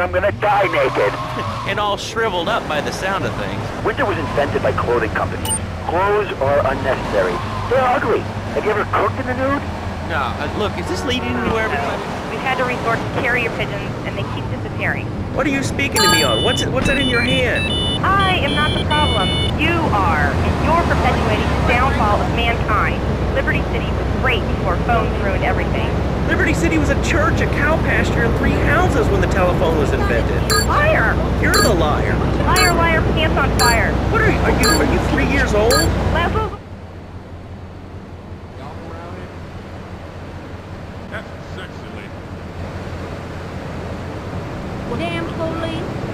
I'm gonna die naked. and all shriveled up by the sound of things. Winter was invented by clothing companies. Clothes are unnecessary. They're ugly. Have you ever cooked in the nude? No, uh, look, is this leading anywhere? everybody? We've had to resort to carrier pigeons, and they keep disappearing. What are you speaking to me on? What's it, what's that in your hand? I am not the problem. You are, and you're perpetuating the downfall of mankind. Liberty City was great before phones ruined everything. Liberty City was a church, a cow pasture, and three houses when the telephone was invented. Liar! You're the liar. Liar, liar, pants on fire. What are you? Are you are you three years old? Lazlow, That's sexy lady. Damn police.